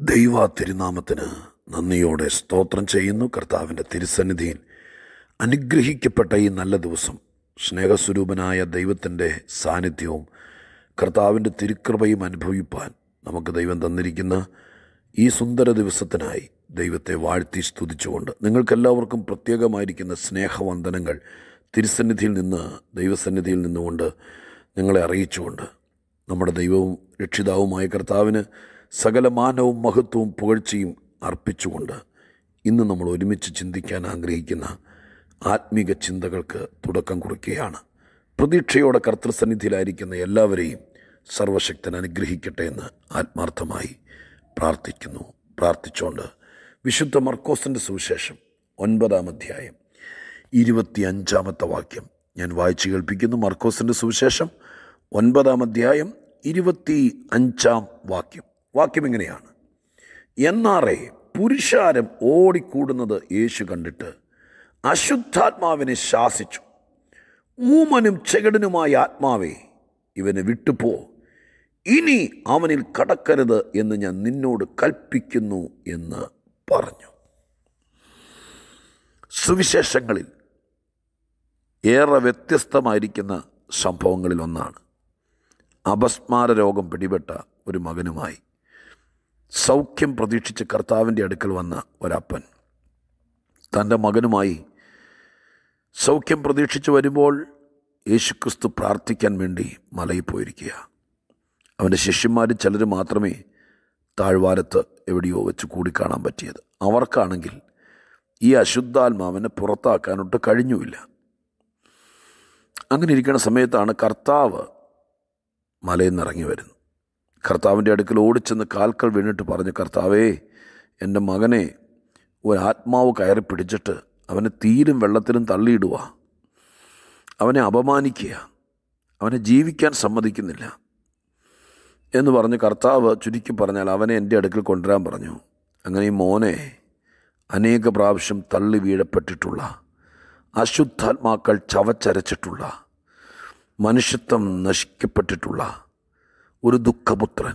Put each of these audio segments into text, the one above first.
ദൈവ തിരുനാമത്തിന് നന്ദിയോടെ സ്തോത്രം ചെയ്യുന്നു കർത്താവിന്റെ തിരുസന്നിധിയിൽ. അനുഗ്രഹിക്കപ്പെട്ട ഈ നല്ല ദിവസം സ്നേഹസ്വരൂപനായ ദൈവത്തിന്റെ സാന്നിധ്യവും കർത്താവിന്റെ തിരുക്കൃപയും അനുഭവിപ്പാൻ നമുക്ക് ദൈവം തന്നിരിക്കുന്ന ഈ സുന്ദര ദിവസത്തിനായി ദൈവത്തെ വാഴ്ത്തി സ്തുതിച്ചുകൊണ്ട് നിങ്ങൾക്കെല്ലാവർക്കും പ്രത്യേകമായിരിക്കുന്ന സ്നേഹവന്ദനങ്ങൾ തിരുസന്നിധിയിൽ നിന്ന് ദൈവസന്നിധിയിൽ നിന്നുകൊണ്ട് നിങ്ങളെ അറിയിച്ചുകൊണ്ട് നമ്മുടെ ദൈവവും രക്ഷിതാവുമായ കർത്താവിന് സകല മാനവും മഹത്വവും പുകഴ്ചയും അർപ്പിച്ചുകൊണ്ട് ഇന്ന് നമ്മൾ ഒരുമിച്ച് ചിന്തിക്കാൻ ആഗ്രഹിക്കുന്ന ആത്മീക ചിന്തകൾക്ക് തുടക്കം കുറിക്കുകയാണ്. പ്രതീക്ഷയോടെ കർത്തൃസന്നിധിയിലായിരിക്കുന്ന എല്ലാവരെയും സർവശക്തൻ അനുഗ്രഹിക്കട്ടെ എന്ന് ആത്മാർത്ഥമായി പ്രാർത്ഥിക്കുന്നു. പ്രാർത്ഥിച്ചുകൊണ്ട് വിശുദ്ധ മർക്കോസിന്റെ സുവിശേഷം ഒൻപതാം അധ്യായം ഇരുപത്തി അഞ്ചാമത്തെ വാക്യം ഞാൻ വായിച്ചു കേൾപ്പിക്കുന്നു. മർക്കോസിന്റെ സുവിശേഷം ഒൻപതാം അധ്യായം ഇരുപത്തി അഞ്ചാം വാക്യം. വാക്യം ഇങ്ങനെയാണ്. എന്നാറേ പുരുഷാരം ഓടിക്കൂടുന്നത് യേശു കണ്ടിട്ട് അശുദ്ധാത്മാവിനെ ശാസിച്ചു. ഊമനും ചെകടനുമായ ആത്മാവേ ഇവനെ വിട്ടുപോ. ഇനി അവനിൽ കടക്കരുത് എന്ന് ഞാൻ നിന്നോട് കൽപ്പിക്കുന്നു എന്ന് പറഞ്ഞു. സുവിശേഷങ്ങളിൽ ഏറെ വ്യത്യസ്തമായിരിക്കുന്ന സംഭവങ്ങളിൽ ഒന്നാണ് അപസ്മാര രോഗം പിടിപെട്ട ഒരു മകനുമായി സൗഖ്യം പ്രതീക്ഷിച്ച് കർത്താവിന്റെ അടുക്കൽ വന്ന ഒരപ്പൻ. തന്റെ മകനുമായി സൗഖ്യം പ്രതീക്ഷിച്ച് വരുമ്പോൾ യേശുക്രിസ്തു പ്രാർത്ഥിക്കാൻ വേണ്ടി മലയിൽ പോയിരിക്കുക. അവന്റെ ശിഷ്യന്മാർ ചിലർ മാത്രമേ താഴ്വാരത്ത് എവിടെയോ വെച്ച് കൂടിക്കാണാൻ പറ്റിയത്. അവർക്കാണെങ്കിൽ ഈ അശുദ്ധാത്മാവിനെ പുറത്താക്കാനൊട്ട് കഴിഞ്ഞുമില്ല. അങ്ങനെ ഇരിക്കുന്ന സമയത്താണ് കർത്താവ് മലയിൽ നിന്നിറങ്ങി വരുന്നത്. വരുന്നു കർത്താവിന്റെ അടുക്കൽ ഓടിച്ചെന്ന് കാൽക്കൾ വീണിട്ട് പറഞ്ഞു കർത്താവേ എന്റെ മകനെ ഒരാത്മാവ് കയറി പിടിച്ചിട്ട് അവനെ തീരും വെള്ളത്തിലും തള്ളിയിടുക. അവനെ അപമാനിക്കുക. അവനെ ജീവിക്കാൻ സമ്മതിക്കുന്നില്ല. എന്ന് പറഞ്ഞ് കർത്താവ് ചുരുക്കി പറഞ്ഞാൽ അവനെ എന്റെ അടുക്കൽ കൊണ്ടുവരാൻ പറഞ്ഞു. അങ്ങനെ ഈ മോനെ അനേക പ്രാവശ്യം തള്ളി വീഴപ്പെട്ടിട്ടുള്ള അശുദ്ധാത്മാക്കൾ ചവച്ചരച്ചിട്ടുള്ള മനുഷ്യത്വം നശിക്കപ്പെട്ടിട്ടുള്ള ഒരു ദുഃഖപുത്രൻ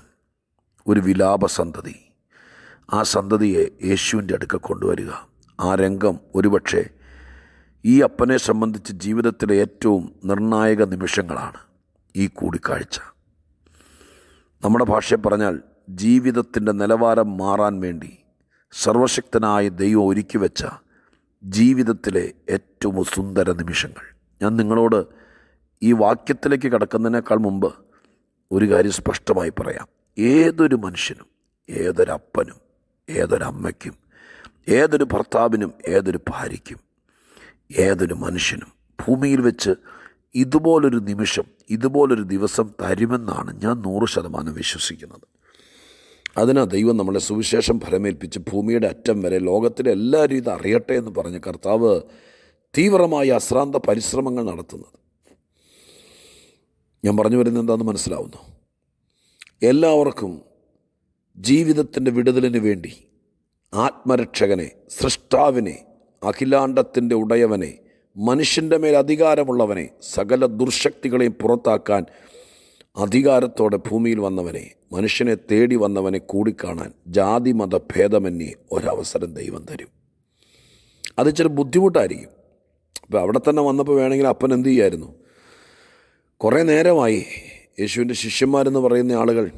ഒരു വിലാപസന്തതി. ആ സന്തതിയെ യേശുവിന്റെ അടുക്ക കൊണ്ടുവരിക. ആ രംഗം ഒരുപക്ഷെ ഈ അപ്പനെ സംബന്ധിച്ച് ജീവിതത്തിലെ ഏറ്റവും നിർണായക നിമിഷങ്ങളാണ് ഈ കൂടിക്കാഴ്ച. നമ്മുടെ ഭാഷയിൽ പറഞ്ഞാൽ ജീവിതത്തിന്റെ നിലവാരം മാറാൻ വേണ്ടി സർവശക്തനായ ദൈവം ഒരുക്കി വെച്ച ജീവിതത്തിലെ ഏറ്റവും സുന്ദര നിമിഷങ്ങൾ. ഞാൻ നിങ്ങളോട് ഈ വാക്യത്തിലേക്ക് കടക്കുന്നതിനേക്കാൾ മുമ്പ് ഒരു കാര്യം സ്പഷ്ടമായി പറയാം. ഏതൊരു മനുഷ്യനും ഏതൊരപ്പനും ഏതൊരമ്മയ്ക്കും ഏതൊരു ഭർത്താവിനും ഏതൊരു ഭാര്യയ്ക്കും ഏതൊരു മനുഷ്യനും ഭൂമിയിൽ വെച്ച് ഇതുപോലൊരു നിമിഷം ഇതുപോലൊരു ദിവസം തരുമെന്നാണ് ഞാൻ നൂറ് ശതമാനം വിശ്വസിക്കുന്നത്. അതിനാ ദൈവം നമ്മളെ സുവിശേഷം ഫലമേൽപ്പിച്ച് ഭൂമിയുടെ അറ്റം വരെ ലോകത്തിലെ എല്ലാവരും ഇത് അറിയട്ടെ എന്ന് പറഞ്ഞ കർത്താവ് തീവ്രമായ അശ്രാന്ത പരിശ്രമങ്ങൾ നടത്തുന്നത്. ഞാൻ പറഞ്ഞു വരുന്നത് എന്താണെന്ന് മനസ്സിലാവുന്നു. എല്ലാവർക്കും ജീവിതത്തിന്റെ വിടുതലിന് വേണ്ടി ആത്മരക്ഷകനെ സൃഷ്ടാവിനെ അഖിലാണ്ടത്തിന്റെ ഉടയവനെ മനുഷ്യന്റെ മേൽ അധികാരമുള്ളവനെ സകല ദുർശക്തികളെയും പുറത്താക്കാൻ അധികാരത്തോടെ ഭൂമിയിൽ വന്നവനെ മനുഷ്യനെ തേടി വന്നവനെ കൂടിക്കാണാൻ ജാതി മത ഭേദമന്യേ ഒരവസരം ദൈവം തരും. അത് ഇച്ചിരി ബുദ്ധിമുട്ടായിരിക്കും. അപ്പോൾ അവിടെ തന്നെ വന്നപ്പോൾ വേണമെങ്കിൽ അപ്പൻ എന്ത് ചെയ്യായിരുന്നു? കുറേ നേരമായി യേശുവിന്റെ ശിഷ്യന്മാരെന്ന് പറയുന്ന ആളുകൾ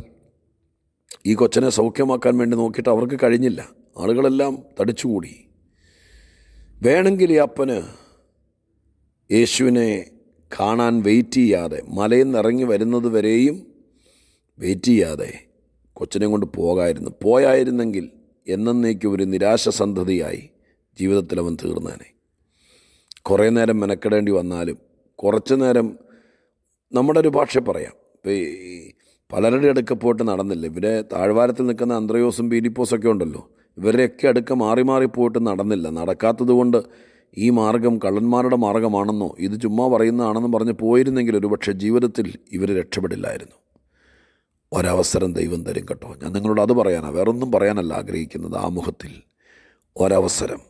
ഈ കൊച്ചനെ സൗഖ്യമാക്കാൻ വേണ്ടി നോക്കിയിട്ട് അവർക്ക് കഴിഞ്ഞില്ല. ആളുകളെല്ലാം തടിച്ചുകൂടി. വേണമെങ്കിൽ ഈ അപ്പന് യേശുവിനെ കാണാൻ വെയിറ്റ് ചെയ്യാതെ മലയിൽ നിന്ന് ഇറങ്ങി വരുന്നത് വരെയും വെയിറ്റ് ചെയ്യാതെ കൊച്ചിനെ കൊണ്ട് പോകായിരുന്നു. പോയായിരുന്നെങ്കിൽ എന്നേക്കും ഒരു നിരാശ സന്ധതിയായി ജീവിതത്തിൽ അവൻ തീർന്നേനെ. കുറേ നേരം മെനക്കെടേണ്ടി വന്നാലും കുറച്ച് നേരം നമ്മുടെ ഒരു ഭാഷ പറയാം. ഇപ്പോൾ ഈ പലരുടെ അടുക്ക പോയിട്ട് നടന്നില്ല. ഇവരെ താഴ്വാരത്തിൽ നിൽക്കുന്ന അന്ത്രയോസും ബീനിപ്പോസൊക്കെ ഉണ്ടല്ലോ. ഇവരുടെയൊക്കെ അടുക്ക മാറി മാറി പോയിട്ട് നടന്നില്ല. നടക്കാത്തതുകൊണ്ട് ഈ മാർഗം കള്ളന്മാരുടെ മാർഗമാണെന്നോ ഇത് ചുമ്മാ പറയുന്നതാണെന്നും പറഞ്ഞ് പോയിരുന്നെങ്കിൽ ഒരുപക്ഷെ ജീവിതത്തിൽ ഇവർ രക്ഷപ്പെടില്ലായിരുന്നു. ഒരവസരം ദൈവം തരും കേട്ടോ. ഞാൻ നിങ്ങളോട് അത് പറയാനാണ് വേറൊന്നും പറയാനല്ല ആഗ്രഹിക്കുന്നത് ആമുഖത്തിൽ മുഖത്തിൽ. ഒരവസരം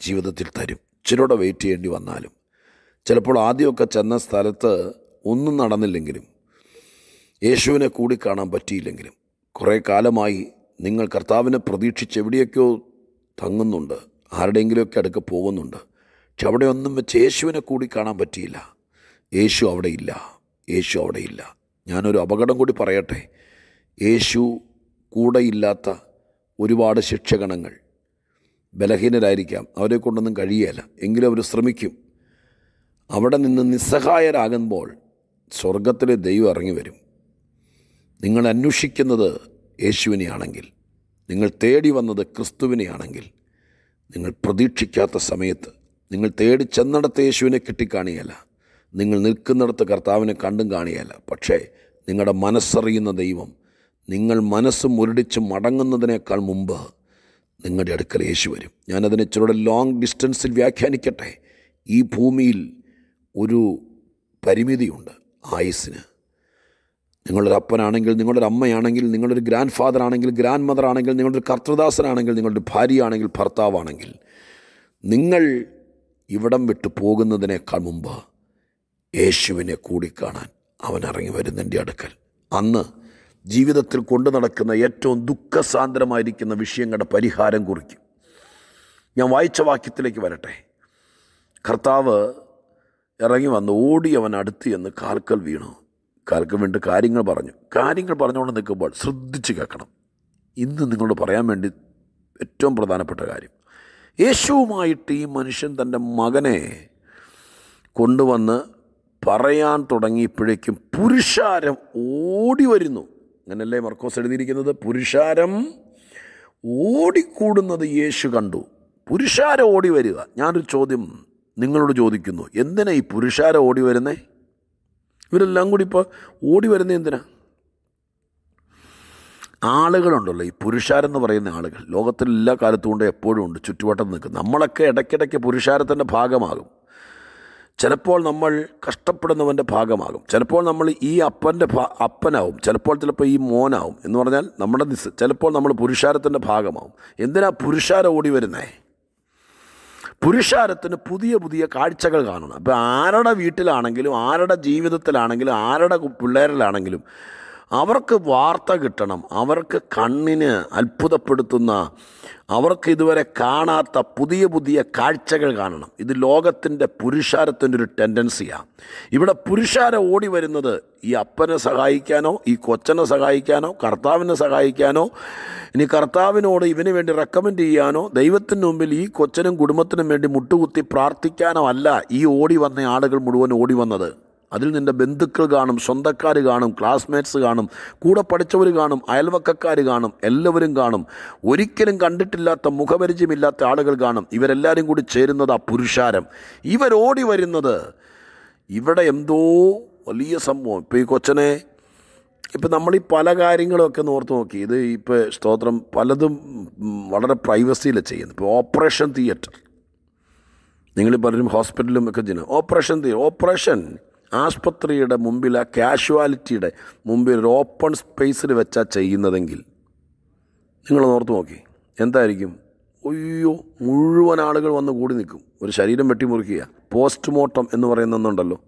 ജീവിതത്തിൽ തരും. ഇച്ചിരൂടെ വെയിറ്റ് ചെയ്യേണ്ടി വന്നാലും. ചിലപ്പോൾ ആദ്യമൊക്കെ ചെന്ന സ്ഥലത്ത് ഒന്നും നടന്നില്ലെങ്കിലും യേശുവിനെ കൂടി കാണാൻ പറ്റിയില്ലെങ്കിലും കുറേ കാലമായി നിങ്ങൾ കർത്താവിനെ പ്രതീക്ഷിച്ച് എവിടെയൊക്കെയോ തങ്ങുന്നുണ്ട് ആരുടെയെങ്കിലുമൊക്കെ അടുക്ക പോകുന്നുണ്ട്. പക്ഷെ അവിടെ ഒന്നും വെച്ച് യേശുവിനെ കൂടി കാണാൻ പറ്റിയില്ല. യേശു അവിടെ ഇല്ല. യേശു അവിടെ ഇല്ല. ഞാനൊരു അപകടം കൂടി പറയട്ടെ. യേശു കൂടെ ഇല്ലാത്ത ഒരുപാട് ശിക്ഷകണങ്ങൾ. ബലഹീനരായിരിക്കാം. അവരെ കൊണ്ടൊന്നും കഴിയുകയില്ല. എങ്കിലും അവർ ശ്രമിക്കും. അവിടെ നിന്ന് നിസ്സഹായരാകുമ്പോൾ സ്വർഗത്തിലെ ദൈവം ഇറങ്ങി വരും. നിങ്ങൾ അന്വേഷിക്കുന്നത് യേശുവിനെയാണെങ്കിൽ നിങ്ങൾ തേടി വന്നത് ക്രിസ്തുവിനെയാണെങ്കിൽ നിങ്ങൾ പ്രതീക്ഷിക്കാത്ത സമയത്ത് നിങ്ങൾ തേടി ചെന്നിടത്ത് യേശുവിനെ കിട്ടിക്കാണിയല്ല. നിങ്ങൾ നിൽക്കുന്നിടത്ത് കർത്താവിനെ കണ്ടും കാണിയല്ല. പക്ഷേ നിങ്ങളുടെ മനസ്സറിയുന്ന ദൈവം നിങ്ങൾ മനസ്സ് മുരടിച്ച് മടങ്ങുന്നതിനേക്കാൾ മുമ്പ് നിങ്ങളുടെ അടുക്കൽ യേശു വരും. ഞാനതിനെ ഇച്ചിരൂടെ ലോങ് ഡിസ്റ്റൻസിൽ വ്യാഖ്യാനിക്കട്ടെ. ഈ ഭൂമിയിൽ ഒരു പരിമിതിയുണ്ട്. ആയുസ്സിന്. നിങ്ങളൊരു അപ്പനാണെങ്കിൽ നിങ്ങളുടെ അമ്മയാണെങ്കിൽ നിങ്ങളൊരു ഗ്രാൻഡ് ഫാദർ ആണെങ്കിൽ ഗ്രാൻഡ് മദർ ആണെങ്കിൽ നിങ്ങളൊരു കർത്തൃദാസനാണെങ്കിൽ നിങ്ങളുടെ ഭാര്യയാണെങ്കിൽ ഭർത്താവാണെങ്കിൽ നിങ്ങൾ ഇവിടം വിട്ടു പോകുന്നതിനേക്കാൾ മുമ്പ് യേശുവിനെ കൂടിക്കാണാൻ അവൻ ഇറങ്ങി വരുന്നതിന്റെ അടുക്കൽ. അന്ന് ജീവിതത്തിൽ കൊണ്ടു നടക്കുന്ന ഏറ്റവും ദുഃഖസാന്ദ്രമായിരിക്കുന്ന വിഷയങ്ങളുടെ പരിഹാരം കുറിക്കും. ഞാൻ വായിച്ച വാക്യത്തിലേക്ക് വരട്ടെ. കർത്താവ് ഇറങ്ങി വന്ന് ഓടി അവൻ അടുത്ത് എന്ന് കാൽക്കൽ വീണു. കാൽക്കൽ വീണ്ട് കാര്യങ്ങൾ പറഞ്ഞു. കാര്യങ്ങൾ പറഞ്ഞുകൊണ്ട് നിൽക്കുമ്പോൾ ശ്രദ്ധിച്ച് കേൾക്കണം. ഇന്ന് നിങ്ങളോട് പറയാൻ വേണ്ടി ഏറ്റവും പ്രധാനപ്പെട്ട കാര്യം. യേശുവുമായിട്ട് ഈ മനുഷ്യൻ തന്റെ മകനെ കൊണ്ടുവന്ന് പറയാൻ തുടങ്ങിയപ്പോഴേക്കും പുരുഷാരം ഓടി വരുന്നു. അങ്ങനല്ലേ മർക്കോസ് എഴുതിയിരിക്കുന്നത്? പുരുഷാരം ഓടിക്കൂടുന്നത് യേശു കണ്ടു. പുരുഷാരം ഓടി വരിക. ഞാനൊരു ചോദ്യം നിങ്ങളോട് ചോദിക്കുന്നു എന്തിനാ ഈ പുരുഷാരം ഓടി വരുന്നേ? ഇവരെല്ലാം കൂടി ഇപ്പോൾ ഓടി വരുന്നത് എന്തിനാ? ആളുകളുണ്ടല്ലോ ഈ പുരുഷാരെന്ന് പറയുന്ന ആളുകൾ. ലോകത്തിൽ എല്ലാ കാലത്തും ഉണ്ട് എപ്പോഴും ഉണ്ട് ചുറ്റുവട്ടം നിൽക്കും. നമ്മളൊക്കെ ഇടയ്ക്കിടയ്ക്ക് പുരുഷാരത്തിന്റെ ഭാഗമാകും. ചിലപ്പോൾ നമ്മൾ കഷ്ടപ്പെടുന്നവന്റെ ഭാഗമാകും. ചിലപ്പോൾ നമ്മൾ ഈ അപ്പന്റെ അപ്പനാവും. ചിലപ്പോൾ ചിലപ്പോൾ ഈ മോനാവും എന്ന് പറഞ്ഞാൽ നമ്മുടെ ചിലപ്പോൾ നമ്മൾ പുരുഷാരത്തിന്റെ ഭാഗമാവും. എന്തിനാ പുരുഷാരം ഓടി വരുന്നേ? പുരുഷാരത്തിന് പുതിയ പുതിയ കാഴ്ചകൾ കാണണം. അപ്പോൾ ആരുടെ വീട്ടിലാണെങ്കിലും ആരുടെ ജീവിതത്തിലാണെങ്കിലും ആരുടെ പിള്ളേരിലാണെങ്കിലും അവർക്ക് വാർത്ത കിട്ടണം. അവർക്ക് കണ്ണിന് അത്ഭുതപ്പെടുത്തുന്ന അവർക്ക് ഇതുവരെ കാണാത്ത പുതിയ പുതിയ കാഴ്ചകൾ കാണണം. ഇത് ലോകത്തിന്റെ പുരുഷാരത്തിന്റെ ഒരു ടെൻഡൻസിയാണ് ഇവിടെ പുരുഷാരം ഓടി വരുന്നത് ഈ അപ്പനെ സഹായിക്കാനോ ഈ കൊച്ചനെ സഹായിക്കാനോ കർത്താവിനെ സഹായിക്കാനോ ഇനി കർത്താവിനോട് ഇവന് വേണ്ടി റെക്കമെൻഡ് ചെയ്യാനോ ദൈവത്തിന് മുമ്പിൽ ഈ കൊച്ചനും കുടുംബത്തിനും വേണ്ടി മുട്ടുകുത്തി പ്രാർത്ഥിക്കാനോ അല്ല ഈ ഓടി വന്ന ആളുകൾ മുഴുവൻ ഓടി വന്നത്. അതിൽ നിന്റെ ബന്ധുക്കൾ കാണും സ്വന്തക്കാർ കാണും ക്ലാസ്മേറ്റ്സ് കാണും കൂടെ പഠിച്ചവർ കാണും അയൽവക്കക്കാർ കാണും എല്ലാവരും കാണും. ഒരിക്കലും കണ്ടിട്ടില്ലാത്ത മുഖപരിചയമില്ലാത്ത ആളുകൾ കാണും. ഇവരെല്ലാവരും കൂടി ചേരുന്നത് ആ പുരുഷാരം. ഇവരോടി വരുന്നത് ഇവിടെ എന്തോ വലിയ സംഭവം. ഇപ്പോൾ ഈ കൊച്ചനെ ഇപ്പം നമ്മൾ ഈ പല കാര്യങ്ങളൊക്കെ ഓർത്ത് നോക്കി. ഇത് ഇപ്പോൾ സ്തോത്രം പലതും വളരെ പ്രൈവസിയിൽ ചെയ്യുന്നു ഇപ്പോൾ ഓപ്പറേഷൻ തിയേറ്റർ നിങ്ങൾ പലരും ഹോസ്പിറ്റലും ഒക്കെ ചെയ്യുന്നു ഓപ്പറേഷൻ തിയേറ്റർ ഓപ്പറേഷൻ ആസ്പത്രിയുടെ മുമ്പിൽ ആ കാഷ്വാലിറ്റിയുടെ മുമ്പിൽ ഒരു ഓപ്പൺ സ്പേസിൽ വെച്ചാൽ ചെയ്യുന്നതെങ്കിൽ നിങ്ങൾ ഓർത്ത് നോക്കി. എന്തായിരിക്കും? അയ്യോ മുഴുവൻ ആളുകൾ വന്ന് കൂടി നിൽക്കും. ഒരു ശരീരം വെട്ടിമുറിക്കുക പോസ്റ്റ്മോർട്ടം എന്ന് പറയുന്നുണ്ടല്ലോ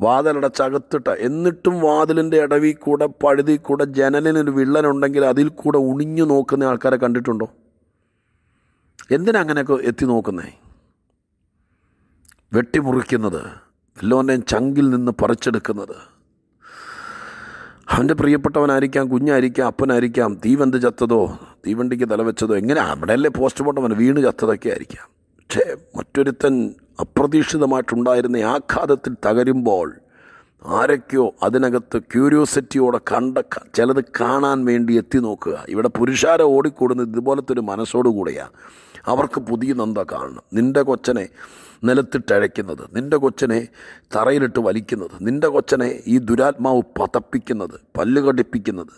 വാതിലടച്ചകത്തിട്ട എന്നിട്ടും വാതിലിന്റെ ഇടവി കൂടെ പഴുതി കൂടെ ജനലിനൊരു വിള്ളലുണ്ടെങ്കിൽ അതിൽ കൂടെ ഉണിഞ്ഞു നോക്കുന്ന ആൾക്കാരെ കണ്ടിട്ടുണ്ടോ? എന്തിനാ അങ്ങനെയൊക്കെ എത്തി നോക്കുന്നേ? വെട്ടിമുറിക്കുന്നത്. വല്ലോന്റെ ചങ്കിൽ നിന്ന് പറിച്ചെടുക്കുന്നത്. അവന്റെ പ്രിയപ്പെട്ടവനായിരിക്കാം കുഞ്ഞായിരിക്കാം അപ്പനായിരിക്കാം തീവന്ത് ചത്തതോ തീവണ്ടിക്ക് തലവെച്ചതോ എങ്ങനെ? അവിടെയല്ലേ പോസ്റ്റ്മോർട്ടം? അവന് വീണ് ചത്തതൊക്കെ ആയിരിക്കാം. പക്ഷേ മറ്റൊരുത്തൻ അപ്രതീക്ഷിതമായിട്ടുണ്ടായിരുന്ന ആഘാതത്തിൽ തകരുമ്പോൾ ആരൊക്കെയോ അതിനകത്ത് ക്യൂരിയോസിറ്റിയോടെ കണ്ട ചിലത് കാണാൻ വേണ്ടി എത്തി നോക്കുക. ഇവിടെ പുരുഷാരെ ഓടിക്കൂടുന്നത് ഇതുപോലത്തെ ഒരു മനസ്സോടുകൂടിയാണ് അവർക്ക് പുതിയ നന്ദ കാണണം? നിന്റെ കൊച്ചനെ നിലത്തിട്ടഴയ്ക്കുന്നത് നിന്റെ കൊച്ചനെ തറയിലിട്ട് വലിക്കുന്നത് നിന്റെ കൊച്ചനെ ഈ ദുരാത്മാവ് പതപ്പിക്കുന്നത് പല്ല് കടിപ്പിക്കുന്നത്.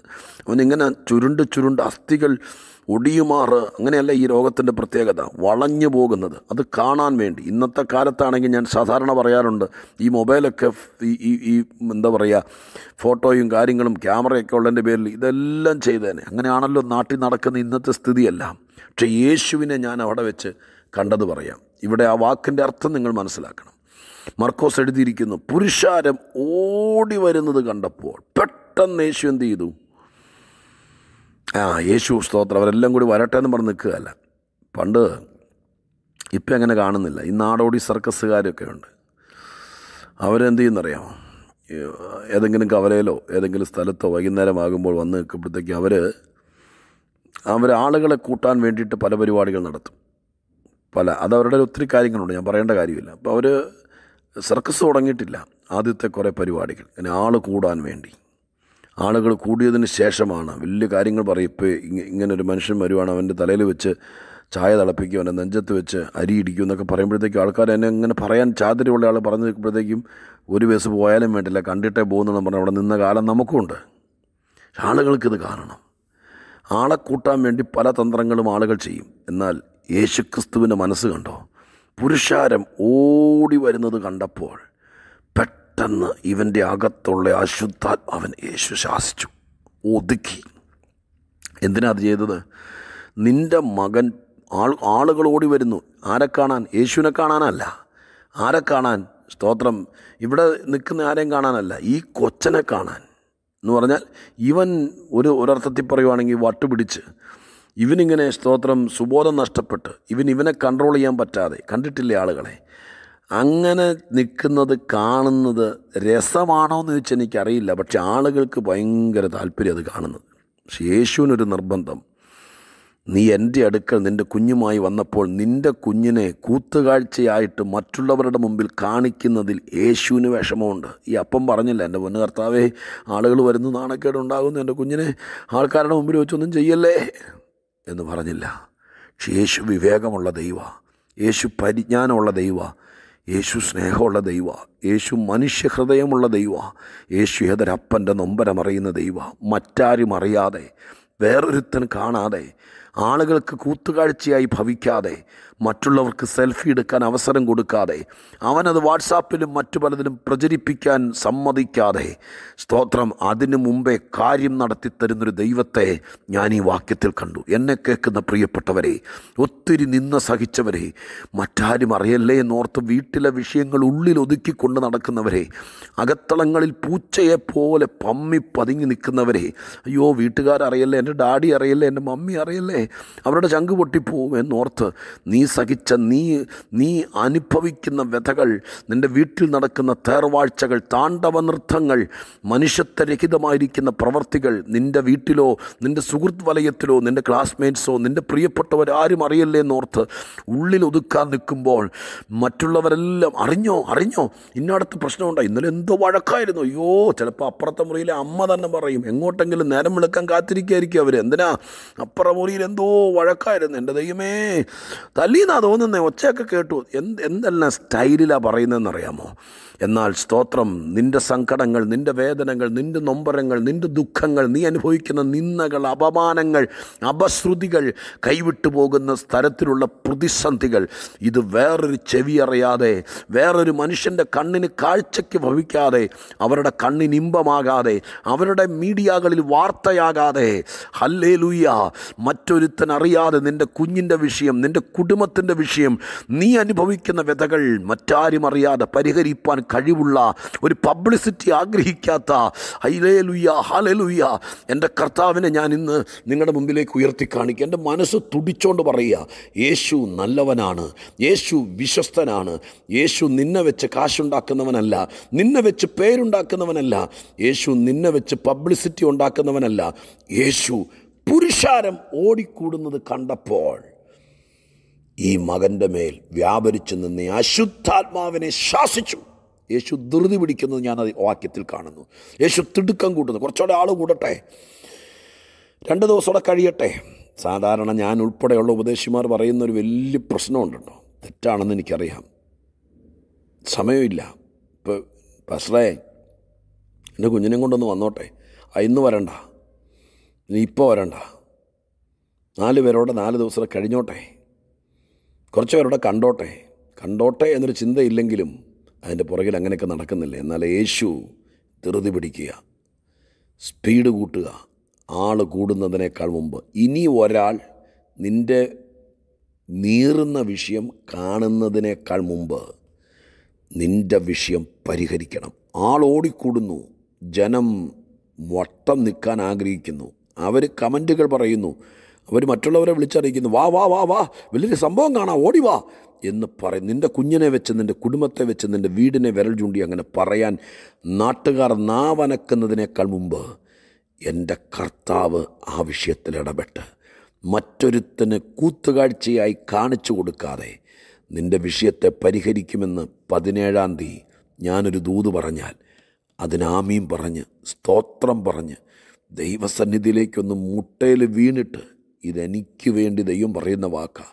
അവനിങ്ങനെ ചുരുണ്ട് ചുരുണ്ട് അസ്ഥികൾ ഒടിയുമാറ് അങ്ങനെയല്ല ഈ രോഗത്തിന്റെ പ്രത്യേകത വളഞ്ഞു പോകുന്നത്. അത് കാണാൻ വേണ്ടി. ഇന്നത്തെ കാലത്താണെങ്കിൽ ഞാൻ സാധാരണ പറയാറുണ്ട് ഈ മൊബൈലൊക്കെ ഈ ഈ എന്താ പറയുക ഫോട്ടോയും കാര്യങ്ങളും ക്യാമറയൊക്കെ ഉള്ളതിന്റെ പേരിൽ ഇതെല്ലാം ചെയ്തേനെ. അങ്ങനെയാണല്ലോ നാട്ടിൽ നടക്കുന്ന ഇന്നത്തെ സ്ഥിതിയെല്ലാം. പക്ഷേ യേശുവിനെ ഞാൻ അവിടെ വെച്ച് കണ്ടത് പറയാം. ഇവിടെ ആ വാക്കിന്റെ അർത്ഥം നിങ്ങൾ മനസ്സിലാക്കണം. മർക്കോസ് എഴുതിയിരിക്കുന്നു പുരുഷാരം ഓടി വരുന്നത് കണ്ടപ്പോൾ പെട്ടെന്ന് യേശു എന്ത് ചെയ്തു? ആ യേശു സ്തോത്രം അവരെല്ലാം കൂടി വരട്ടെ എന്ന് പറഞ്ഞ് നിൽക്കുകയല്ല. പണ്ട് ഇപ്പം അങ്ങനെ കാണുന്നില്ല. ഈ നാടോടി സർക്കസുകാരൊക്കെ ഉണ്ട്. അവരെന്ത് ചെയ്യുന്നറിയാമോ? ഏതെങ്കിലും കവലയിലോ ഏതെങ്കിലും സ്ഥലത്തോ വൈകുന്നേരം ആകുമ്പോൾ വന്ന് നിൽക്കുമ്പോഴത്തേക്ക് അവർ അവർ ആളുകളെ കൂട്ടാൻ വേണ്ടിയിട്ട് പല പരിപാടികൾ നടത്തും. പല അതവരുടെ ഒത്തിരി കാര്യങ്ങളുണ്ട്. ഞാൻ പറയേണ്ട കാര്യമില്ല. അപ്പോൾ അവർ സർക്കസ് തുടങ്ങിയിട്ടില്ല. ആദ്യത്തെ കുറേ പരിപാടികൾ. അങ്ങനെ ആൾ കൂടാൻ വേണ്ടി. ആളുകൾ കൂടിയതിന് ശേഷമാണ് വലിയ കാര്യങ്ങൾ പറയും. ഇപ്പോൾ ഇങ്ങനെ ഒരു മനുഷ്യൻ വരുവാണ് അവന്റെ തലയിൽ വെച്ച് ചായ തിളപ്പിക്കും അവന്റെ നെഞ്ചത്ത് വെച്ച് അരി ഇടിക്കും എന്നൊക്കെ പറയുമ്പോഴത്തേക്കും ആൾക്കാർ എന്നെ ഇങ്ങനെ പറയാൻ ചാതിരിയുള്ള ആൾ പറഞ്ഞു നിൽക്കുമ്പോഴത്തേക്കും ഒരു വയസ്സ് പോയാലും വേണ്ടില്ല കണ്ടിട്ടേ പോകുന്നെന്ന് പറഞ്ഞാൽ അവിടെ നിന്ന കാലം നമുക്കുണ്ട്. ആളുകൾക്കിത് കാണണം. ആളെ കൂട്ടാൻ വേണ്ടി പല തന്ത്രങ്ങളും ആളുകൾ ചെയ്യും. എന്നാൽ യേശുക്രിസ്തുവിന്റെ മനസ്സ് കണ്ടോ? പുരുഷാരം ഓടി വരുന്നത് കണ്ടപ്പോൾ പെട്ടെന്ന് ഇവന്റെ അകത്തുള്ള അശുദ്ധാത്മാവൻ യേശു ശാസിച്ചു. ഒതുക്കി. എന്തിനാ അത് ചെയ്തത്? നിന്റെ മകൻ ആൾ ആളുകൾ ഓടി വരുന്നു. ആരെ കാണാൻ? യേശുവിനെ കാണാനല്ല. ആരെ കാണാൻ? സ്തോത്രം. ഇവിടെ നിൽക്കുന്ന ആരെയും കാണാനല്ല. ഈ കൊച്ചനെ കാണാൻ. എന്ന് പറഞ്ഞാൽ ഇവൻ ഒരു ഒരർത്ഥത്തിൽ പറയുവാണെങ്കിൽ വട്ടുപിടിച്ച് ഇവനിങ്ങനെ സ്തോത്രം സുബോധം നഷ്ടപ്പെട്ട് ഇവൻ ഇവനെ കൺട്രോൾ ചെയ്യാൻ പറ്റാതെ കണ്ടിട്ടില്ലേ ആളുകളെ? അങ്ങനെ നിൽക്കുന്നത് കാണുന്നത് രസമാണോ എന്ന് ചോദിച്ചാൽ എനിക്കറിയില്ല. പക്ഷെ ആളുകൾക്ക് ഭയങ്കര താല്പര്യം അത് കാണുന്നത്. പക്ഷേ യേശുവിനൊരു നിർബന്ധം. നീ എന്റെ അടുക്കൽ നിന്റെ കുഞ്ഞുമായി വന്നപ്പോൾ നിന്റെ കുഞ്ഞിനെ കൂത്തുകാഴ്ചയായിട്ട് മറ്റുള്ളവരുടെ മുമ്പിൽ കാണിക്കുന്നതിൽ യേശുവിന് വിഷമമുണ്ട്. ഈ അപ്പം പറഞ്ഞില്ല എന്റെ പൊന്നു കർത്താവേ ആളുകൾ വരുന്നു നാണക്കേട് ഉണ്ടാകുന്നു എന്റെ കുഞ്ഞിനെ ആൾക്കാരുടെ മുമ്പിൽ വെച്ചൊന്നും ചെയ്യല്ലേ എന്ന് പറഞ്ഞില്ല. പക്ഷെ യേശു വിവേകമുള്ള ദൈവ യേശു പരിജ്ഞാനമുള്ള ദൈവ യേശു സ്നേഹമുള്ള ദൈവ യേശു മനുഷ്യഹൃദയമുള്ള ദൈവ യേശു ഏതൊരപ്പന്റെ നൊമ്പരമറിയുന്ന ദൈവ മറ്റാരും അറിയാതെ വേറൊരുത്തൻ കാണാതെ ആളുകൾക്ക് കൂത്തുകാഴ്ചയായി ഭവിക്കാതെ മറ്റുള്ളവർക്ക് സെൽഫി എടുക്കാൻ അവസരം കൊടുക്കാതെ അവനത് വാട്സാപ്പിലും മറ്റു പലതിലും പ്രചരിപ്പിക്കാൻ സമ്മതിക്കാതെ. സ്തോത്രം. അതിനു മുമ്പേ കാര്യം നടത്തിത്തരുന്നൊരു ദൈവത്തെ ഞാൻ ഈ വാക്യത്തിൽ കണ്ടു. എന്നെ കേൾക്കുന്ന പ്രിയപ്പെട്ടവരെ ഒത്തിരി നിന്ന സഹിച്ചവരെ മറ്റാരും അറിയല്ലേ എന്നോർത്ത് വീട്ടിലെ വിഷയങ്ങൾ ഉള്ളിൽ ഒതുക്കിക്കൊണ്ട് നടക്കുന്നവരെ അകത്തളങ്ങളിൽ പൂച്ചയെ പോലെ പമ്മി പതുങ്ങി നിൽക്കുന്നവരെ അയ്യോ വീട്ടുകാരറിയല്ലേ? എന്റെ ഡാഡി അറിയല്ലേ? എന്റെ മമ്മി അറിയല്ലേ? അവരുടെ ചങ്ക് പൊട്ടിപ്പോവും എന്നോർത്ത് നീ സഹിച്ച നീ നീ അനുഭവിക്കുന്ന വ്യഥകൾ നിന്റെ വീട്ടിൽ നടക്കുന്ന തേർവാഴ്ചകൾ താണ്ഡവ നൃത്തങ്ങൾ മനുഷ്യത്വരഹിതമായിരിക്കുന്ന പ്രവർത്തികൾ നിന്റെ വീട്ടിലോ നിന്റെ സുഹൃത്ത് വലയത്തിലോ നിന്റെ ക്ലാസ്മേറ്റ്സോ നിന്റെ പ്രിയപ്പെട്ടവരാരും അറിയല്ലേ എന്നോർത്ത് ഉള്ളിൽ ഒതുക്കാൻ നിൽക്കുമ്പോൾ മറ്റുള്ളവരെല്ലാം അറിഞ്ഞോ അറിഞ്ഞോ ഇന്നടത്ത് പ്രശ്നമുണ്ടോ? ഇന്നലെ എന്തോ വഴക്കായിരുന്നു. അയ്യോ ചിലപ്പോൾ അപ്പുറത്തെ മുറിയിലെ അമ്മ തന്നെ പറയും എങ്ങോട്ടെങ്കിലും നേരം വിളക്കാൻ കാത്തിരിക്കുകയായിരിക്കും അവർ എന്തിനാ? അപ്പുറ മുറിയിൽ എന്തോ വഴക്കായിരുന്നു. എന്റെ ദൈവമേ. തല്ലീന്നാ തോന്നുന്നത് ഒച്ചയൊക്കെ കേട്ടു. എന്ത് എന്തെല്ലാം സ്റ്റൈലിലാണ് പറയുന്നതെന്നറിയാമോ? എന്നാൽ സ്തോത്രം നിന്റെ സങ്കടങ്ങൾ നിന്റെ വേദനകൾ നിന്റെ നൊമ്പരങ്ങൾ നിന്റെ ദുഃഖങ്ങൾ നീ അനുഭവിക്കുന്ന നിന്ദകൾ അപമാനങ്ങൾ അപശ്രുതികൾ കൈവിട്ടു പോകുന്ന സ്ഥലത്തിലുള്ള പ്രതിസന്ധികൾ ഇത് വേറൊരു ചെവി അറിയാതെ വേറൊരു മനുഷ്യന്റെ കണ്ണിന് കാഴ്ചയ്ക്ക് ഭവിക്കാതെ അവരുടെ കണ്ണിന് ഇമ്പമാകാതെ അവരുടെ മീഡിയകളിൽ വാർത്തയാകാതെ ഹല്ലേ ലൂയ മറ്റൊരുത്തൻ അറിയാതെ നിന്റെ കുഞ്ഞിന്റെ വിഷയം നിന്റെ കുടുംബത്തിന്റെ വിഷയം നീ അനുഭവിക്കുന്ന വ്യതകൾ മറ്റാരും അറിയാതെ പരിഹരിപ്പാൻ കഴിവുള്ള ഒരു പബ്ലിസിറ്റി ആഗ്രഹിക്കാത്ത ഹൈലേ ലുയ്യ ഹാലേ ലുയ്യ എന്റെ കർത്താവിനെ ഞാൻ ഇന്ന് നിങ്ങളുടെ മുമ്പിലേക്ക് ഉയർത്തി കാണിക്കുക. എന്റെ മനസ്സ് തുടിച്ചോണ്ട് പറയുക യേശു നല്ലവനാണ് യേശു വിശ്വസ്തനാണ് യേശു നിന്നെ വെച്ച് കാശുണ്ടാക്കുന്നവനല്ല നിന്നെ വെച്ച് പേരുണ്ടാക്കുന്നവനല്ല യേശു നിന്നെ വെച്ച് പബ്ലിസിറ്റി ഉണ്ടാക്കുന്നവനല്ല യേശു പുരുഷാരം ഓടിക്കൂടുന്നത് കണ്ടപ്പോൾ ഈ മകന്റെ മേൽ വ്യാപരിച്ചു നിന്ന് അശുദ്ധാത്മാവിനെ ശാസിച്ചു. യേശു ധൃതി പിടിക്കുന്നത് ഞാൻ അത് വാക്യത്തിൽ കാണുന്നു. യേശു തിടുക്കം കൂട്ടുന്നു. കുറച്ചുകൂടെ ആൾ കൂടട്ടെ. രണ്ട് ദിവസം കഴിയട്ടെ. സാധാരണ ഞാൻ ഉൾപ്പെടെയുള്ള ഉപദേശിമാർ പറയുന്ന ഒരു വലിയ പ്രശ്നമുണ്ടല്ലോ. തെറ്റാണെന്ന് എനിക്കറിയാം. സമയമില്ല. ഇപ്പോൾ പസ്രേ എന്റെ കുഞ്ഞിനെ കൊണ്ടൊന്ന് വന്നോട്ടെ. ഇന്ന് വരണ്ട. ഇനി ഇപ്പോൾ വരണ്ട. നാല് പേരോടെ നാല് ദിവസം കഴിഞ്ഞോട്ടെ. കുറച്ച് പേരുടെ കണ്ടോട്ടെ. കണ്ടോട്ടെ എന്നൊരു ചിന്തയില്ലെങ്കിലും അതിന്റെ പുറകിൽ അങ്ങനെയൊക്കെ നടക്കുന്നില്ല? എന്നാൽ യേശു ധൃതി പിടിക്കുക. സ്പീഡ് കൂട്ടുക. ആൾ കൂടുന്നതിനേക്കാൾ മുമ്പ്. ഇനി ഒരാൾ നിന്റെ നീറുന്ന വിഷയം കാണുന്നതിനേക്കാൾ മുമ്പ് നിന്റെ വിഷയം പരിഹരിക്കണം. ആൾ ഓടിക്കൂടുന്നു. ജനം വട്ടം നിൽക്കാൻ ആഗ്രഹിക്കുന്നു. അവർ കമന്റുകൾ പറയുന്നു. അവർ മറ്റുള്ളവരെ വിളിച്ചറിയിക്കുന്നു. വാ വാ വാ വാ. വലിയൊരു സംഭവം കാണാം. ഓടി വാ. എന്ന് പറയും. നിന്റെ കുഞ്ഞിനെ വെച്ച് നിന്റെ കുടുംബത്തെ വെച്ച് നിന്റെ വീടിനെ വിരൽ ചൂണ്ടി അങ്ങനെ പറയാൻ നാട്ടുകാർ നാവനക്കുന്നതിനേക്കാൾ മുമ്പ് എന്റെ കർത്താവ് ആ വിഷയത്തിൽ ഇടപെട്ട് മറ്റൊരുത്തന് കൂത്തുകാഴ്ചയായി കാണിച്ചു കൊടുക്കാതെ നിന്റെ വിഷയത്തെ പരിഹരിക്കുമെന്ന് പതിനേഴാം തീയതി ഞാനൊരു ദൂത് പറഞ്ഞാൽ അതിനാമീം പറഞ്ഞ് സ്തോത്രം പറഞ്ഞ് ദൈവസന്നിധിയിലേക്കൊന്ന് മുട്ടയിൽ വീണിട്ട് ഇതെനിക്ക് വേണ്ടി ദൈവം പറയുന്ന വാക്കാ.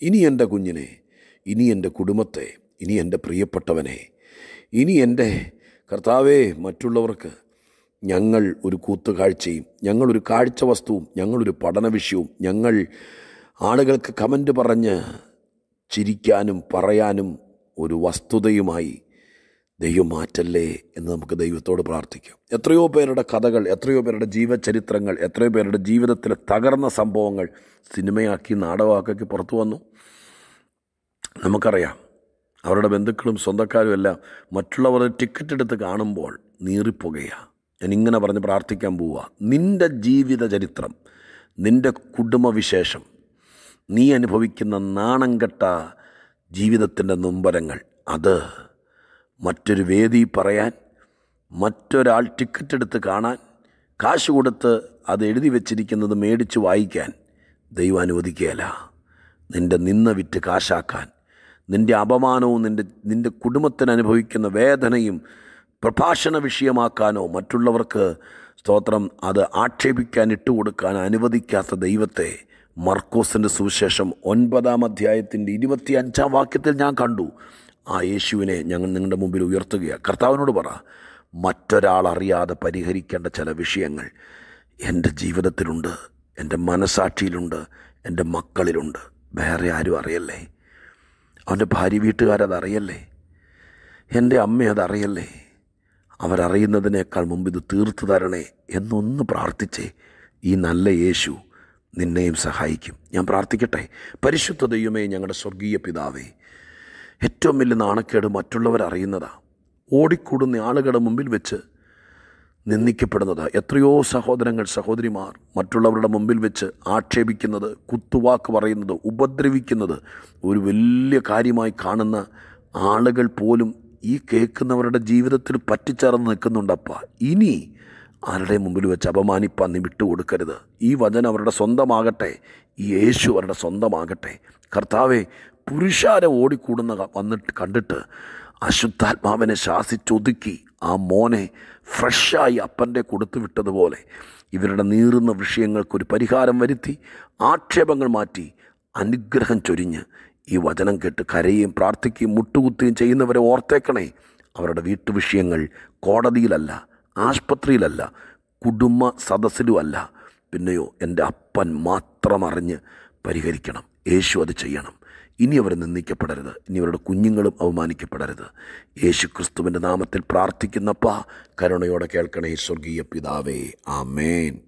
ഇനി എന്റെ കുഞ്ഞിനെ ഇനി എന്റെ കുടുംബത്തെ ഇനി എന്റെ പ്രിയപ്പെട്ടവനെ ഇനി എന്റെ കർത്താവേ മറ്റുള്ളവർക്ക് ഞങ്ങൾ ഒരു കൂത്തുകാഴ്ചയും ഞങ്ങളൊരു കാഴ്ച വസ്തുവും ഞങ്ങളൊരു പഠന വിഷയവും ഞങ്ങൾ ആളുകൾക്ക് കമന്റ് പറഞ്ഞ് ചിരിക്കാനും പറയാനും ഒരു വസ്തുതയുമായി ദൈവം മാറ്റല്ലേ എന്ന് നമുക്ക് ദൈവത്തോട് പ്രാർത്ഥിക്കാം. എത്രയോ പേരുടെ കഥകൾ എത്രയോ പേരുടെ ജീവചരിത്രങ്ങൾ എത്രയോ പേരുടെ ജീവിതത്തിലെ തകർന്ന സംഭവങ്ങൾ സിനിമയാക്കി നാടകമാക്കി പുറത്തു വന്നു. നമുക്കറിയാം അവരുടെ ബന്ധുക്കളും സ്വന്തക്കാരും എല്ലാം മറ്റുള്ളവർ ടിക്കറ്റ് എടുത്ത് കാണുമ്പോൾ നീറിപ്പുകയാണ് ഞാൻ ഇങ്ങനെ പറഞ്ഞ് പ്രാർത്ഥിക്കാൻ പോവുക നിന്റെ ജീവിത ചരിത്രം നിന്റെ കുടുംബവിശേഷം നീ അനുഭവിക്കുന്ന നാണം കെട്ട ജീവിതത്തിന്റെ നൊമ്പരങ്ങൾ അത് മറ്റൊരു വേദി പറയാൻ മറ്റൊരാൾ ടിക്കറ്റ് എടുത്ത് കാണാൻ കാശ് കൊടുത്ത് അത് എഴുതി വെച്ചിരിക്കുന്നത് മേടിച്ച് വായിക്കാൻ ദൈവം അനുവദിക്കുകയല്ല. നിന്റെ നിന്ന വിറ്റ് കാശാക്കാൻ നിന്റെ അപമാനവും നിന്റെ നിന്റെ കുടുംബത്തിന് അനുഭവിക്കുന്ന വേദനയും പ്രഭാഷണ വിഷയമാക്കാനോ മറ്റുള്ളവർക്ക് സ്തോത്രം അത് ആക്ഷേപിക്കാൻ ഇട്ടുകൊടുക്കാൻ അനുവദിക്കാത്ത ദൈവത്തെ മർക്കോസിന്റെ സുവിശേഷം ഒൻപതാം അധ്യായത്തിന്റെ ഇരുപത്തി അഞ്ചാം വാക്യത്തിൽ ഞാൻ കണ്ടു. ആ യേശുവിനെ ഞങ്ങൾ നിങ്ങളുടെ മുമ്പിൽ ഉയർത്തുകയാണ്. കർത്താവിനോട് പറ മറ്റൊരാൾ അറിയാതെ പരിഹരിക്കേണ്ട ചില വിഷയങ്ങൾ എന്റെ ജീവിതത്തിലുണ്ട് എന്റെ മനസാക്ഷിയിലുണ്ട് എന്റെ മക്കളിലുണ്ട്. വേറെ ആരും അറിയല്ലേ? അവന്റെ ഭാര്യ വീട്ടുകാരതറിയല്ലേ എന്റെ അമ്മ അതറിയല്ലേ അവരറിയുന്നതിനേക്കാൾ മുമ്പ് ഇത് തീർത്തു തരണേ എന്നൊന്ന് പ്രാർത്ഥിച്ചേ. ഈ നല്ല യേശു നിന്നെയും സഹായിക്കും. ഞാൻ പ്രാർത്ഥിക്കട്ടെ. പരിശുദ്ധ ദൈവമേ ഞങ്ങളുടെ സ്വർഗീയ പിതാവേ ഏറ്റവും വലിയ നാണക്കേട് മറ്റുള്ളവർ അറിയുന്നതാ. ഓടിക്കൂടുന്ന ആളുകളുടെ മുമ്പിൽ വെച്ച് നിന്ദിക്കപ്പെടുന്നത്. എത്രയോ സഹോദരങ്ങൾ സഹോദരിമാർ മറ്റുള്ളവരുടെ മുമ്പിൽ വെച്ച് ആക്ഷേപിക്കുന്നത് കുത്തുവാക്ക് പറയുന്നത് ഉപദ്രവിക്കുന്നത് ഒരു വലിയ കാര്യമായി കാണുന്ന ആളുകൾ പോലും ഈ കേൾക്കുന്നവരുടെ ജീവിതത്തിൽ പറ്റിച്ചേർന്ന് നിൽക്കുന്നുണ്ടപ്പ. ഇനി ആരുടെ മുമ്പിൽ വെച്ച് അപമാനിപ്പാൻ നീ വിട്ടുകൊടുക്കരുത്. ഈ വചനം അവരുടെ സ്വന്തമാകട്ടെ. ഈ യേശു അവരുടെ സ്വന്തമാകട്ടെ. കർത്താവെ പുരുഷാരെ ഓടിക്കൂടുന്ന വന്നിട്ട് കണ്ടിട്ട് അശുദ്ധാത്മാവിനെ ശാസിച്ചൊതുക്കി ആ മോനെ ഫ്രഷായി അപ്പന്റെ കൊടുത്തു വിട്ടതുപോലെ ഇവരുടെ നീറുന്ന വിഷയങ്ങൾക്കൊരു പരിഹാരം വരുത്തി ആക്ഷേപങ്ങൾ മാറ്റി അനുഗ്രഹം ചൊരിഞ്ഞ് ഈ വചനം കേട്ട് കരയും പ്രാർത്ഥിക്കുകയും മുട്ടുകുത്തുകയും ചെയ്യുന്നവരെ ഓർത്തേക്കണേ. അവരുടെ വീട്ടുവിഷയങ്ങൾ കോടതിയിലല്ല ആശുപത്രിയിലല്ല കുടുംബ സദസ്സിലുമല്ല. പിന്നെയോ എന്റെ അപ്പൻ മാത്രം അറിഞ്ഞ് പരിഹരിക്കണം. യേശു അത് ചെയ്യണം. ഇനി അവർ നിന്ദിക്കപ്പെടരുത്. ഇനി അവരുടെ കുഞ്ഞുങ്ങളും അവമാനിക്കപ്പെടരുത് യേശു ക്രിസ്തുവിന്റെ നാമത്തിൽ പ്രാർത്ഥിക്കുന്നപ്പ കരുണയോടെ കേൾക്കണേ സ്വർഗീയ പിതാവേ. ആമേൻ.